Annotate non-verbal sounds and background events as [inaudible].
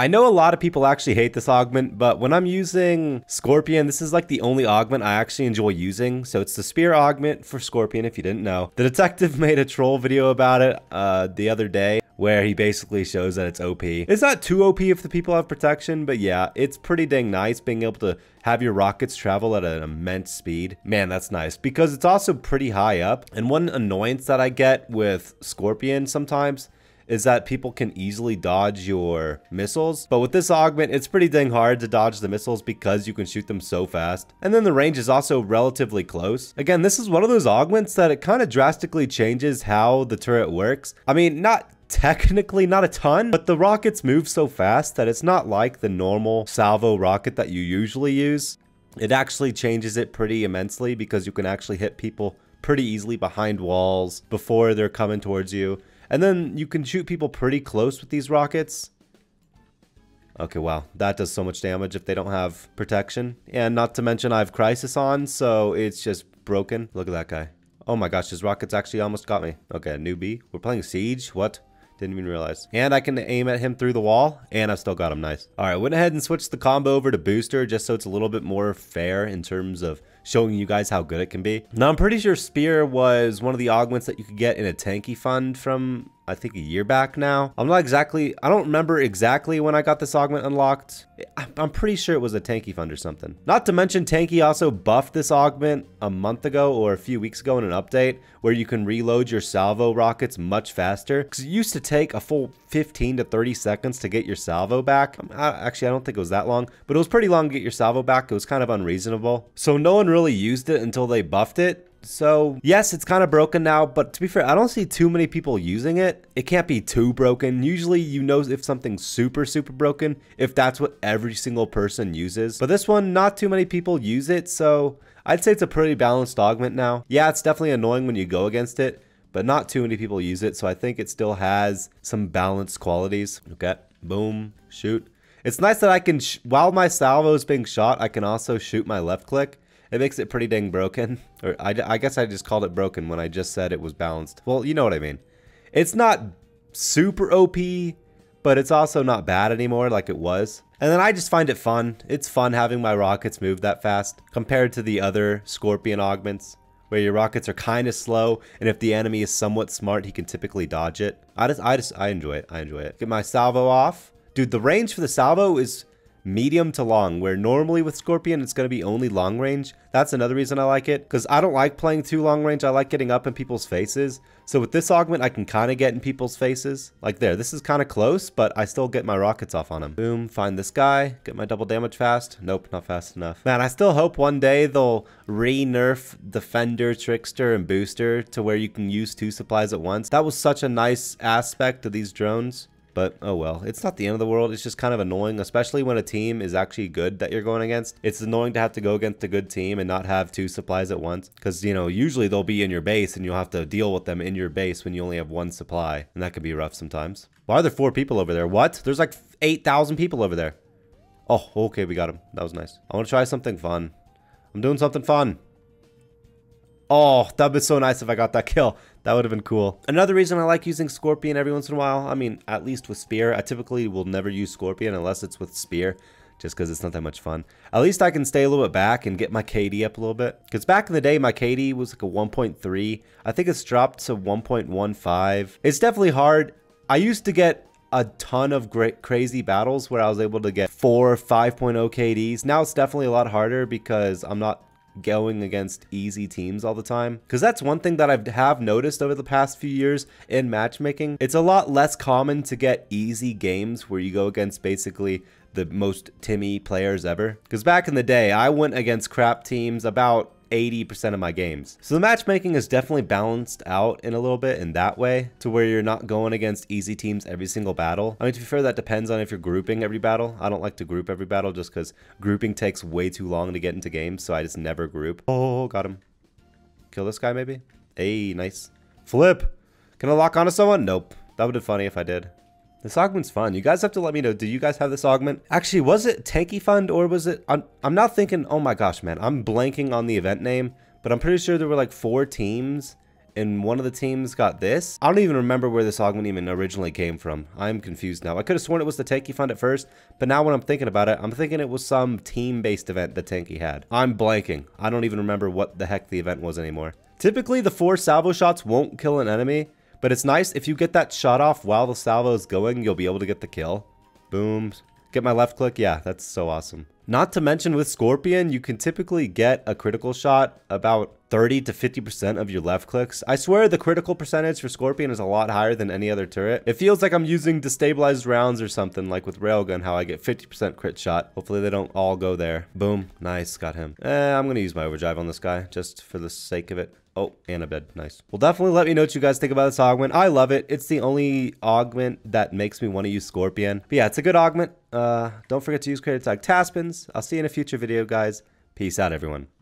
I know a lot of people actually hate this augment, but when I'm using Scorpion, this is like the only augment I actually enjoy using. So it's the Spear augment for Scorpion, if you didn't know. The detective [laughs] made a troll video about it uh, the other day where he basically shows that it's OP. It's not too OP if the people have protection, but yeah, it's pretty dang nice being able to have your rockets travel at an immense speed. Man, that's nice because it's also pretty high up. And one annoyance that I get with Scorpion sometimes is that people can easily dodge your missiles. But with this augment, it's pretty dang hard to dodge the missiles because you can shoot them so fast. And then the range is also relatively close. Again, this is one of those augments that it kind of drastically changes how the turret works. I mean, not technically not a ton, but the rockets move so fast that it's not like the normal salvo rocket that you usually use. It actually changes it pretty immensely because you can actually hit people pretty easily behind walls before they're coming towards you. And then you can shoot people pretty close with these rockets. Okay, wow. That does so much damage if they don't have protection. And not to mention I have Crisis on, so it's just broken. Look at that guy. Oh my gosh, his rockets actually almost got me. Okay, newbie. We're playing Siege? What? Didn't even realize. And I can aim at him through the wall, and I still got him nice. All right, went ahead and switched the combo over to Booster just so it's a little bit more fair in terms of showing you guys how good it can be. Now, I'm pretty sure Spear was one of the augments that you could get in a Tanki Fund from I think a year back now. I'm not exactly, I don't remember exactly when I got this augment unlocked. I'm pretty sure it was a Tanki Fund or something. Not to mention Tanki also buffed this augment a month ago or a few weeks ago in an update where you can reload your salvo rockets much faster. Because it used to take a full 15 to 30 seconds to get your salvo back. Um, actually, I don't think it was that long, but it was pretty long to get your salvo back. It was kind of unreasonable. So no one really used it until they buffed it. So yes, it's kind of broken now, but to be fair, I don't see too many people using it. It can't be too broken. Usually you know if something's super, super broken, if that's what every single person uses. But this one, not too many people use it, so I'd say it's a pretty balanced augment now. Yeah, it's definitely annoying when you go against it, but not too many people use it, so I think it still has some balanced qualities. Okay, boom, shoot. It's nice that I can, while my salvo is being shot, I can also shoot my left click it makes it pretty dang broken. [laughs] Or I, I guess I just called it broken when I just said it was balanced. Well, you know what I mean. It's not super OP, but it's also not bad anymore like it was. And then I just find it fun. It's fun having my rockets move that fast compared to the other Scorpion augments where your rockets are kind of slow and if the enemy is somewhat smart he can typically dodge it. I just I just I enjoy it. I enjoy it. Get my salvo off. Dude, the range for the salvo is medium to long, where normally with Scorpion it's going to be only long range. That's another reason I like it, because I don't like playing too long range. I like getting up in people's faces. So with this augment, I can kind of get in people's faces. Like there, this is kind of close, but I still get my rockets off on him. Boom, find this guy, get my double damage fast. Nope, not fast enough. Man, I still hope one day they'll re-nerf Defender, Trickster, and Booster to where you can use two supplies at once. That was such a nice aspect of these drones. But oh well, it's not the end of the world. It's just kind of annoying, especially when a team is actually good that you're going against. It's annoying to have to go against a good team and not have two supplies at once. Because, you know, usually they'll be in your base and you'll have to deal with them in your base when you only have one supply. And that could be rough sometimes. Why are there four people over there? What? There's like 8,000 people over there. Oh, okay, we got him. That was nice. I want to try something fun. I'm doing something fun. Oh, that'd be so nice if I got that kill. That would have been cool. Another reason I like using Scorpion every once in a while, I mean, at least with Spear, I typically will never use Scorpion unless it's with Spear, just because it's not that much fun. At least I can stay a little bit back and get my KD up a little bit. Because back in the day, my KD was like a 1.3. I think it's dropped to 1.15. It's definitely hard. I used to get a ton of great crazy battles where I was able to get 4 or 5.0 KDs. Now it's definitely a lot harder because I'm not going against easy teams all the time. Because that's one thing that I have noticed over the past few years in matchmaking. It's a lot less common to get easy games where you go against basically the most Timmy players ever. Because back in the day, I went against crap teams about 80% of my games. So the matchmaking is definitely balanced out in a little bit in that way to where you're not going against easy teams every single battle. I mean, to be fair, that depends on if you're grouping every battle. I don't like to group every battle just because grouping takes way too long to get into games, so I just never group. Oh, got him. Kill this guy maybe? Hey, nice. Flip! Can I lock onto someone? Nope. That would have been funny if I did. This augment's fun. You guys have to let me know. Do you guys have this augment? Actually, was it Tanki Fund or was it... I'm, I'm not thinking... Oh my gosh, man. I'm blanking on the event name. But I'm pretty sure there were like four teams and one of the teams got this. I don't even remember where this augment even originally came from. I'm confused now. I could have sworn it was the Tanki Fund at first, but now when I'm thinking about it, I'm thinking it was some team-based event that Tanki had. I'm blanking. I don't even remember what the heck the event was anymore. Typically, the four salvo shots won't kill an enemy, but it's nice if you get that shot off while the salvo is going, you'll be able to get the kill. Boom. Get my left click? Yeah, that's so awesome. Not to mention with Scorpion, you can typically get a critical shot about 30 to 50% of your left clicks. I swear the critical percentage for Scorpion is a lot higher than any other turret. It feels like I'm using destabilized rounds or something like with Railgun, how I get 50% crit shot. Hopefully they don't all go there. Boom. Nice. Got him. Eh, I'm going to use my overdrive on this guy just for the sake of it. Oh, and a bed. Nice. Well, definitely let me know what you guys think about this augment. I love it. It's the only augment that makes me want to use Scorpion. But yeah, it's a good augment. Uh, don't forget to use creative tag Taspens. I'll see you in a future video, guys. Peace out, everyone.